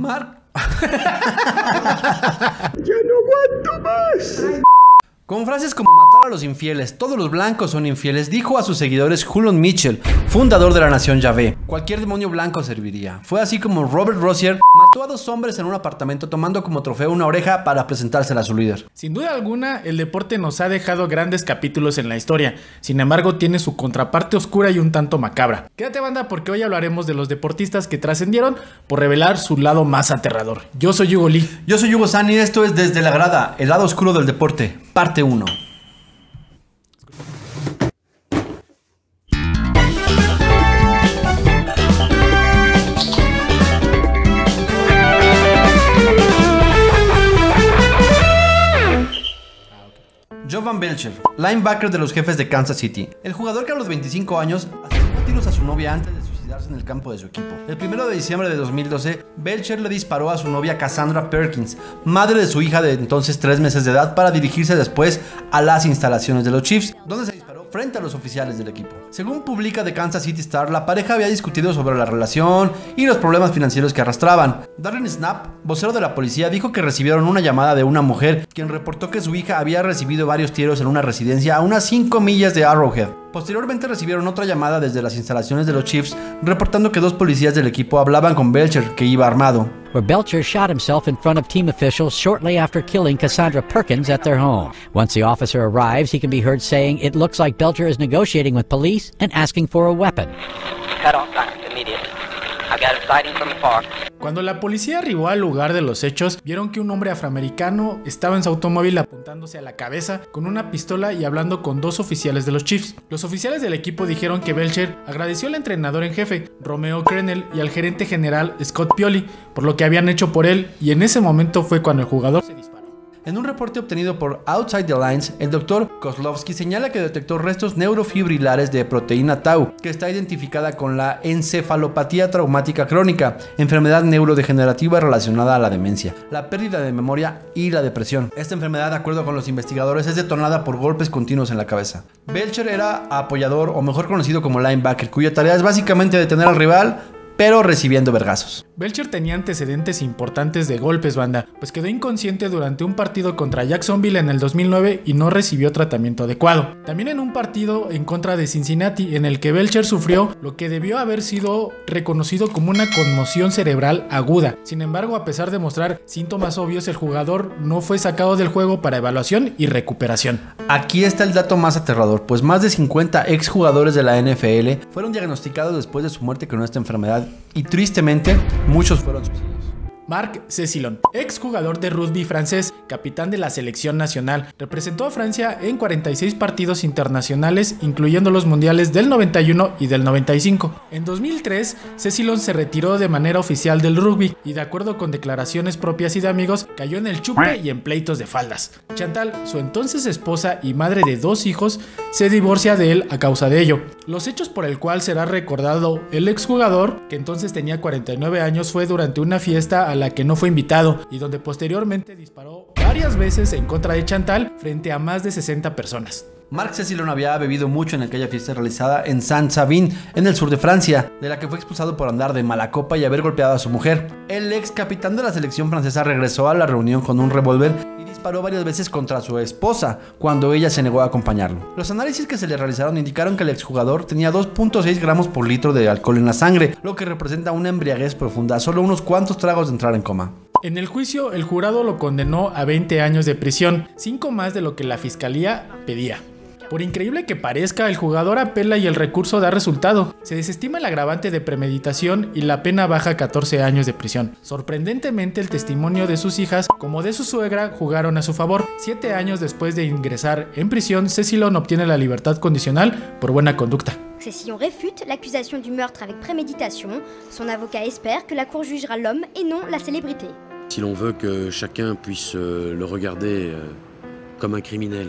Mark. ¡Ya no aguanto más! Con frases como matar a los infieles, todos los blancos son infieles, dijo a sus seguidores Hulon Mitchell, fundador de la nación Yahvé. Cualquier demonio blanco serviría. Fue así como Robert Rossier mató a dos hombres en un apartamento tomando como trofeo una oreja para presentársela a su líder. Sin duda alguna, el deporte nos ha dejado grandes capítulos en la historia. Sin embargo, tiene su contraparte oscura y un tanto macabra. Quédate banda porque hoy hablaremos de los deportistas que trascendieron por revelar su lado más aterrador. Yo soy Hugo Lee. Yo soy Hugo Sani y esto es Desde la Grada, el lado oscuro del deporte, parte 1. Jovan Belcher, linebacker de los jefes de Kansas City. El jugador que a los 25 años asesinó tiros a su novia antes de en el campo de su equipo. El 1 de diciembre de 2012, Belcher le disparó a su novia Cassandra Perkins, madre de su hija de entonces 3 meses de edad, para dirigirse después a las instalaciones de los Chiefs, donde se a los oficiales del equipo. Según publica The Kansas City Star, la pareja había discutido sobre la relación y los problemas financieros que arrastraban. Darren Snap, vocero de la policía, dijo que recibieron una llamada de una mujer quien reportó que su hija había recibido varios tiros en una residencia a unas 5 millas de Arrowhead. Posteriormente recibieron otra llamada desde las instalaciones de los Chiefs reportando que dos policías del equipo hablaban con Belcher, que iba armado. Where Belcher shot himself in front of team officials shortly after killing Cassandra Perkins at their home. Once the officer arrives, he can be heard saying, It looks like Belcher is negotiating with police and asking for a weapon. Cut off Cuando la policía arribó al lugar de los hechos, vieron que un hombre afroamericano estaba en su automóvil apuntándose a la cabeza con una pistola y hablando con dos oficiales de los Chiefs. Los oficiales del equipo dijeron que Belcher agradeció al entrenador en jefe, Romeo Crenel, y al gerente general Scott Pioli, por lo que habían hecho por él, y en ese momento fue cuando el jugador se disparó. En un reporte obtenido por Outside the Lines, el doctor Kozlowski señala que detectó restos neurofibrilares de proteína tau, que está identificada con la encefalopatía traumática crónica, enfermedad neurodegenerativa relacionada a la demencia, la pérdida de memoria y la depresión. Esta enfermedad, de acuerdo con los investigadores, es detonada por golpes continuos en la cabeza. Belcher era apoyador, o mejor conocido como linebacker, cuya tarea es básicamente detener al rival, pero recibiendo vergazos. Belcher tenía antecedentes importantes de golpes banda, pues quedó inconsciente durante un partido contra Jacksonville en el 2009 y no recibió tratamiento adecuado. También en un partido en contra de Cincinnati en el que Belcher sufrió lo que debió haber sido reconocido como una conmoción cerebral aguda. Sin embargo, a pesar de mostrar síntomas obvios, el jugador no fue sacado del juego para evaluación y recuperación. Aquí está el dato más aterrador, pues más de 50 exjugadores de la NFL fueron diagnosticados después de su muerte con esta enfermedad y tristemente muchos fueron suicidios. Marc Cécilon, ex jugador de rugby francés, capitán de la selección nacional, representó a Francia en 46 partidos internacionales, incluyendo los mundiales del 91 y del 95. En 2003, Cécilon se retiró de manera oficial del rugby y, de acuerdo con declaraciones propias y de amigos, cayó en el chupe y en pleitos de faldas. Chantal, su entonces esposa y madre de dos hijos, se divorcia de él a causa de ello. Los hechos por el cual será recordado el exjugador, que entonces tenía 49 años, fue durante una fiesta a la que no fue invitado y donde posteriormente disparó varias veces en contra de Chantal frente a más de 60 personas. Marc Cécilon había bebido mucho en aquella fiesta realizada en Saint-Savin, en el sur de Francia, de la que fue expulsado por andar de mala copa y haber golpeado a su mujer. El ex capitán de la selección francesa regresó a la reunión con un revólver y disparó varias veces contra su esposa, cuando ella se negó a acompañarlo. Los análisis que se le realizaron indicaron que el exjugador tenía 2.6 gramos por litro de alcohol en la sangre, lo que representa una embriaguez profunda, solo unos cuantos tragos de entrar en coma. En el juicio, el jurado lo condenó a 20 años de prisión, 5 más de lo que la fiscalía pedía. Por increíble que parezca, el jugador apela y el recurso da resultado. Se desestima el agravante de premeditación y la pena baja a 14 años de prisión. Sorprendentemente, el testimonio de sus hijas como de su suegra jugaron a su favor. Siete años después de ingresar en prisión, Cecilon obtiene la libertad condicional por buena conducta. Cécilion réfute l'accusation du meurtre avec préméditation. Son avocat espère que la Cour jugera l'homme et non la célébrité. Si l'on veut que chacun puisse euh, le regarder euh, comme un criminel,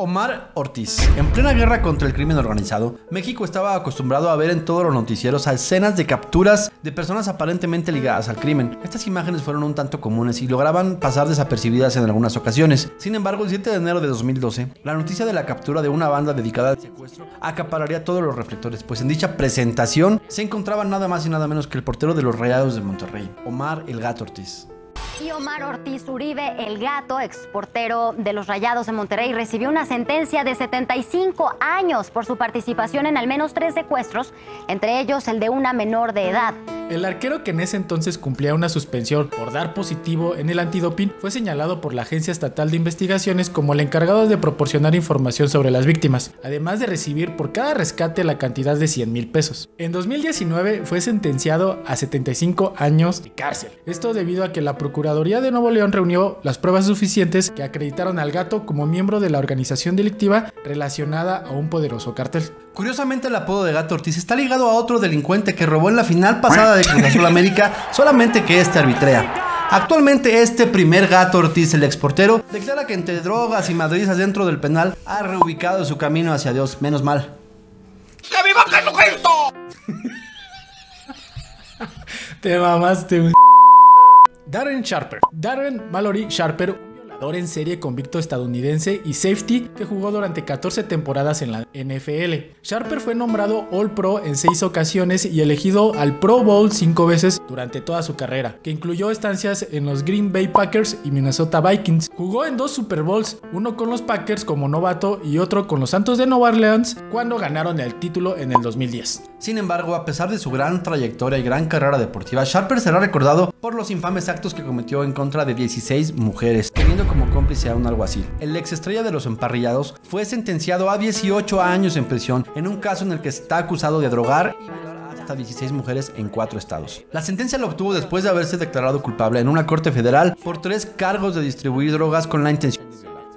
Omar Ortiz. En plena guerra contra el crimen organizado, México estaba acostumbrado a ver en todos los noticieros escenas de capturas de personas aparentemente ligadas al crimen. Estas imágenes fueron un tanto comunes y lograban pasar desapercibidas en algunas ocasiones. Sin embargo, el 7 de enero de 2012, la noticia de la captura de una banda dedicada al secuestro acapararía todos los reflectores, pues en dicha presentación se encontraba nada más y nada menos que el portero de los Rayados de Monterrey, Omar El Gato Ortiz. Omar Ortiz Uribe, el gato, exportero de los Rayados de Monterrey, recibió una sentencia de 75 años por su participación en al menos tres secuestros, entre ellos el de una menor de edad. El arquero que en ese entonces cumplía una suspensión por dar positivo en el antidoping fue señalado por la Agencia Estatal de Investigaciones como el encargado de proporcionar información sobre las víctimas, además de recibir por cada rescate la cantidad de 100 mil pesos. En 2019 fue sentenciado a 75 años de cárcel. Esto debido a que la Procuraduría de Nuevo León reunió las pruebas suficientes que acreditaron al gato como miembro de la organización delictiva relacionada a un poderoso cartel. Curiosamente el apodo de Gato Ortiz está ligado a otro delincuente que robó en la final pasada de Cruz Azul América, solamente que este arbitrea. Actualmente este primer Gato Ortiz, el exportero, declara que entre drogas y madrizas dentro del penal ha reubicado su camino hacia Dios, menos mal. ¡Que viva Jesucristo! Te mamaste, güey. Darren Sharper. Darren Mallory Sharper, violador en serie convicto estadounidense y safety que jugó durante 14 temporadas en la NFL. Sharper fue nombrado All Pro en 6 ocasiones y elegido al Pro Bowl 5 veces durante toda su carrera, que incluyó estancias en los Green Bay Packers y Minnesota Vikings. Jugó en dos Super Bowls, uno con los Packers como novato y otro con los Santos de Nueva Orleans cuando ganaron el título en el 2010. Sin embargo, a pesar de su gran trayectoria y gran carrera deportiva, Sharper será recordado por los infames actos que cometió en contra de 16 mujeres, teniendo como cómplice a un alguacil. El ex estrella de los emparrillados fue sentenciado a 18 años en prisión en un caso en el que está acusado de drogar y hasta 16 mujeres en cuatro estados. La sentencia la obtuvo después de haberse declarado culpable en una corte federal por tres cargos de distribuir drogas con la intención.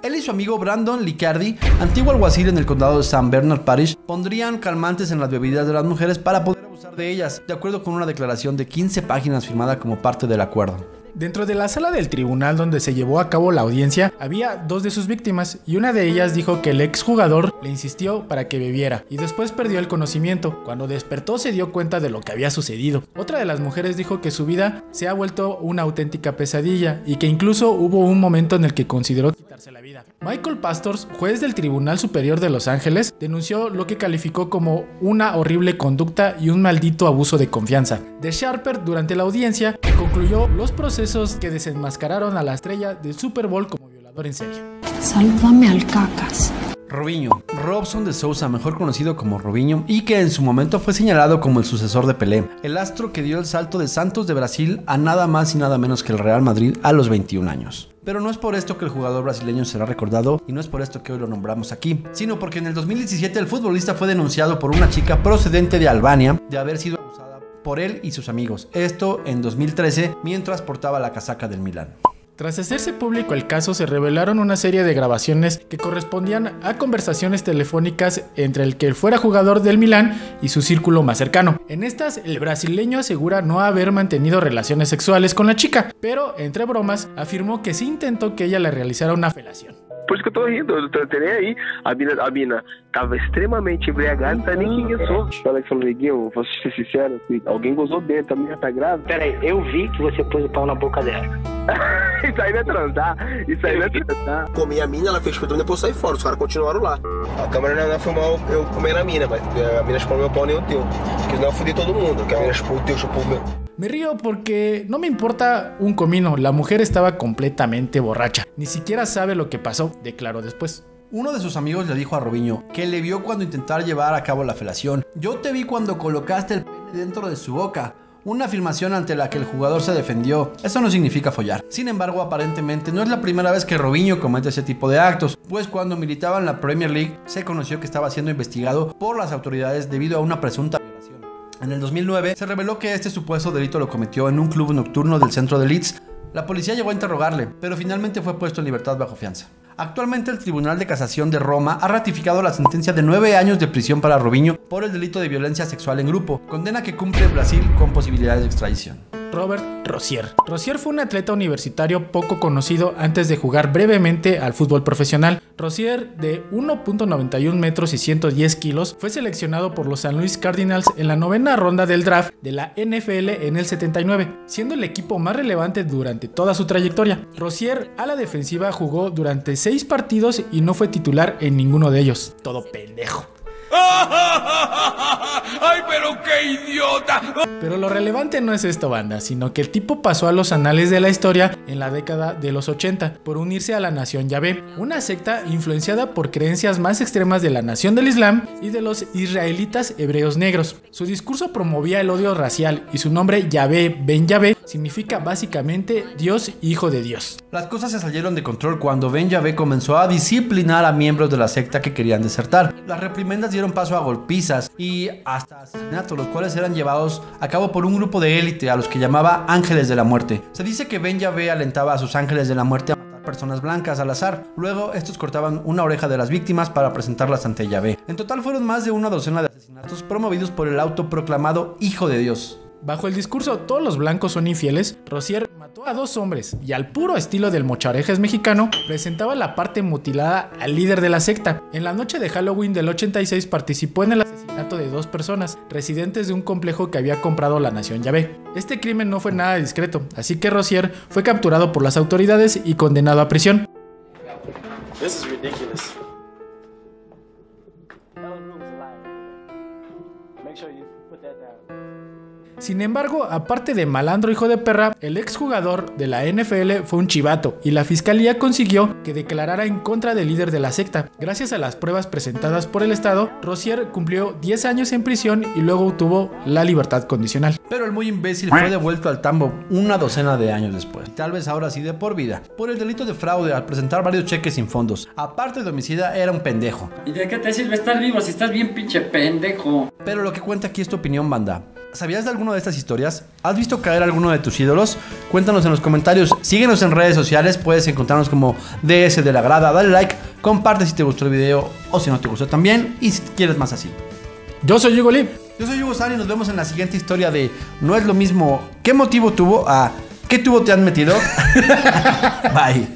Él y su amigo Brandon Licardi, antiguo alguacil en el condado de San Bernard Parish, pondrían calmantes en las bebidas de las mujeres para poder abusar de ellas, de acuerdo con una declaración de 15 páginas firmada como parte del acuerdo. Dentro de la sala del tribunal donde se llevó a cabo la audiencia, había dos de sus víctimas y una de ellas dijo que el exjugador le insistió para que bebiera y después perdió el conocimiento. Cuando despertó se dio cuenta de lo que había sucedido. Otra de las mujeres dijo que su vida se ha vuelto una auténtica pesadilla y que incluso hubo un momento en el que consideró quitarse la vida. Michael Pastors, juez del Tribunal Superior de Los Ángeles, denunció lo que calificó como una horrible conducta y un maldito abuso de confianza de Sharper durante la audiencia que concluyó los procesos que desenmascararon a la estrella del Super Bowl como violador en serie. Sálvame al cacas. Robinho, Robson de Sousa, mejor conocido como Robinho, y que en su momento fue señalado como el sucesor de Pelé, el astro que dio el salto de Santos de Brasil a nada más y nada menos que el Real Madrid a los 21 años. Pero no es por esto que el jugador brasileño será recordado y no es por esto que hoy lo nombramos aquí, sino porque en el 2017 el futbolista fue denunciado por una chica procedente de Albania de haber sido por él y sus amigos. Esto en 2013 mientras portaba la casaca del Milán. Tras hacerse público el caso, se revelaron una serie de grabaciones que correspondían a conversaciones telefónicas entre el que fuera jugador del Milán y su círculo más cercano. En estas, el brasileño asegura no haber mantenido relaciones sexuales con la chica, pero entre bromas afirmó que sí intentó que ella le realizara una felación. Por isso que eu tô rindo, eu tô, tô nem aí. A mina, a mina tava extremamente embriagada, não sabe nem quem eu sou. Ela que falou, neguinho, vou ser sincero, alguém gozou dentro, a menina tá grávida. Peraí, eu vi que você pôs o pau na boca dela. isso aí não é transar, isso aí não é transar. Comi a mina, ela fez pra depois sair fora, os caras continuaram lá. A câmera não, não filmou eu comendo a mina, mas a mina chupou meu pau nem o teu. Porque senão eu fudi todo mundo, que a mina chupou o teu, chupou o meu. Me río porque no me importa un comino, la mujer estaba completamente borracha, ni siquiera sabe lo que pasó, declaró después. Uno de sus amigos le dijo a Robinho que le vio cuando intentara llevar a cabo la felación. Yo te vi cuando colocaste el pene dentro de su boca. Una afirmación ante la que el jugador se defendió. Eso no significa follar. Sin embargo, aparentemente no es la primera vez que Robinho comete ese tipo de actos, pues cuando militaba en la Premier League se conoció que estaba siendo investigado por las autoridades debido a una presunta violación. En el 2009 se reveló que este supuesto delito lo cometió en un club nocturno del centro de Leeds. La policía llegó a interrogarle, pero finalmente fue puesto en libertad bajo fianza. Actualmente el Tribunal de Casación de Roma ha ratificado la sentencia de 9 años de prisión para Robinho por el delito de violencia sexual en grupo, condena que cumple Brasil con posibilidades de extradición. Robert Rosier. Rosier fue un atleta universitario poco conocido antes de jugar brevemente al fútbol profesional. Rosier, de 1.91 metros y 110 kilos, fue seleccionado por los San Luis Cardinals en la novena ronda del draft de la NFL en el 79, siendo el equipo más relevante durante toda su trayectoria. Rosier a la defensiva jugó durante 6 partidos y no fue titular en ninguno de ellos. Todo pendejo. ¡Ay, pero qué idiota! Pero lo relevante no es esto, banda, sino que el tipo pasó a los anales de la historia en la década de los 80 por unirse a la nación Yahvé, una secta influenciada por creencias más extremas de la nación del Islam y de los israelitas hebreos negros. Su discurso promovía el odio racial y su nombre Yahvé Ben Yahvé significa básicamente Dios hijo de Dios. Las cosas se salieron de control cuando Ben Yahvé comenzó a disciplinar a miembros de la secta que querían desertar. Las reprimendas dieron paso a golpizas y hasta asesinatos, los cuales eran llevados a cabo por un grupo de élite a los que llamaba ángeles de la muerte. Se dice que Ben Yahvé alentaba a sus ángeles de la muerte a matar personas blancas al azar. Luego, estos cortaban una oreja de las víctimas para presentarlas ante Yahvé. En total fueron más de una docena de asesinatos promovidos por el autoproclamado Hijo de Dios. Bajo el discurso todos los blancos son infieles, Rosier mató a dos hombres y al puro estilo del mocharejes mexicano presentaba la parte mutilada al líder de la secta. En la noche de Halloween del 86 participó en el asesinato de dos personas, residentes de un complejo que había comprado la nación Yahvé. Este crimen no fue nada discreto, así que Rosier fue capturado por las autoridades y condenado a prisión. Sin embargo, aparte de malandro hijo de perra, el exjugador de la NFL fue un chivato y la fiscalía consiguió que declarara en contra del líder de la secta. Gracias a las pruebas presentadas por el Estado, Rosier cumplió 10 años en prisión y luego obtuvo la libertad condicional. Pero el muy imbécil fue devuelto al tambo una docena de años después, tal vez ahora sí de por vida, por el delito de fraude al presentar varios cheques sin fondos. Aparte de homicida, era un pendejo. ¿Y de qué te sirve estar vivo si estás bien pinche pendejo? Pero lo que cuenta aquí es tu opinión, banda. ¿Sabías de alguna de estas historias? ¿Has visto caer alguno de tus ídolos? Cuéntanos en los comentarios. Síguenos en redes sociales. Puedes encontrarnos como DS de la Grada. Dale like, comparte si te gustó el video o si no te gustó también. Y si quieres más así. Yo soy Hugo Lee. Yo soy Hugo San y nos vemos en la siguiente historia de No es lo mismo. ¿Qué motivo tuvo? a ¿Qué tubo te han metido? Bye.